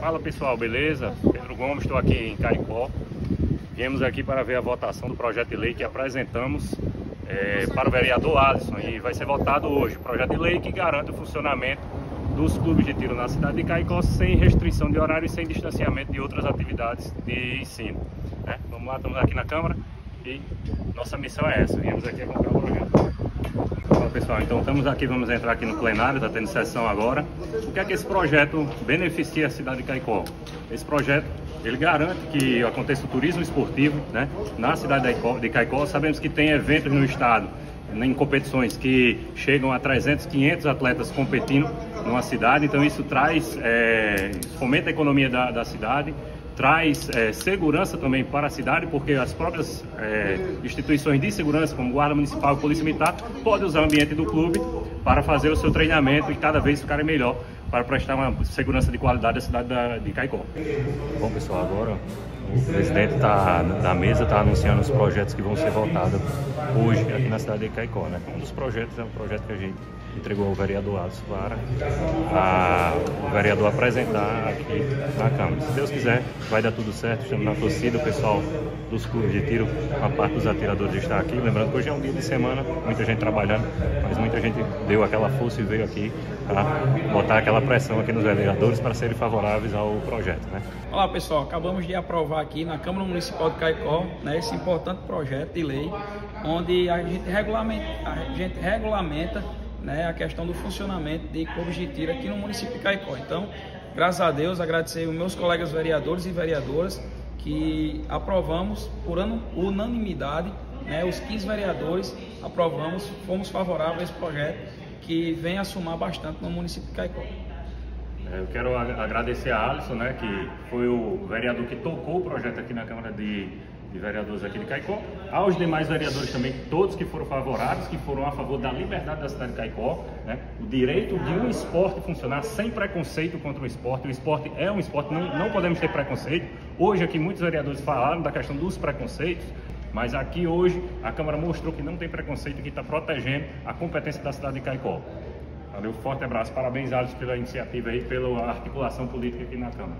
Fala pessoal, beleza? Pedro Gomes, estou aqui em Caicó. Viemos aqui para ver a votação do projeto de lei que apresentamos é, para o vereador Alisson e vai ser votado hoje. Projeto de lei que garante o funcionamento dos clubes de tiro na cidade de Caicó sem restrição de horário e sem distanciamento de outras atividades de ensino. É, vamos lá, estamos aqui na Câmara e nossa missão é essa. Viemos aqui acompanhar o projeto. Fala pessoal, então estamos aqui, vamos entrar aqui no plenário, está tendo sessão agora. O que é que esse projeto beneficia a cidade de Caicó? Esse projeto, ele garante que aconteça o turismo esportivo né, na cidade de Caicó. Sabemos que tem eventos no estado, em competições que chegam a 300, 500 atletas competindo numa cidade, então isso traz, é, fomenta a economia da, da cidade, traz é, segurança também para a cidade, porque as próprias é, instituições de segurança, como Guarda Municipal e Polícia Militar, podem usar o ambiente do clube para fazer o seu treinamento e cada vez ficarem melhor para prestar uma segurança de qualidade à cidade da, de Caicó. Bom, pessoal, agora o presidente tá, da mesa está anunciando os projetos que vão ser votados hoje aqui na cidade de Caicó. Né? Um dos projetos é um projeto que a gente entregou ao vereador Alisson para a, o vereador apresentar aqui na Câmara. Se Deus quiser, vai dar tudo certo. Estamos na torcida, o pessoal dos clubes de tiro, a parte dos atiradores está aqui. Lembrando que hoje é um dia de semana, muita gente trabalhando, mas muita gente deu aquela força e veio aqui para botar aquela pressão aqui nos vereadores para serem favoráveis ao projeto. Né? Olá pessoal, acabamos de aprovar aqui na Câmara Municipal de Caicó né, esse importante projeto de lei onde a gente regulamenta, a gente regulamenta né, a questão do funcionamento de clubes de tiro aqui no município de Caicó. Então, graças a Deus, agradecer os meus colegas vereadores e vereadoras que aprovamos por unanimidade, né, os 15 vereadores aprovamos, fomos favoráveis a esse projeto que vem a somar bastante no município de Caicó. É, eu quero agradecer a Alisson, né, que foi o vereador que tocou o projeto aqui na Câmara de de vereadores aqui de Caicó, aos demais vereadores também, todos que foram favoráveis, que foram a favor da liberdade da cidade de Caicó, né? o direito de um esporte funcionar sem preconceito contra o esporte. O esporte é um esporte, não, não podemos ter preconceito. Hoje aqui muitos vereadores falaram da questão dos preconceitos, mas aqui hoje a Câmara mostrou que não tem preconceito, que está protegendo a competência da cidade de Caicó. Valeu, forte abraço, parabéns Alisson pela iniciativa e pela articulação política aqui na Câmara.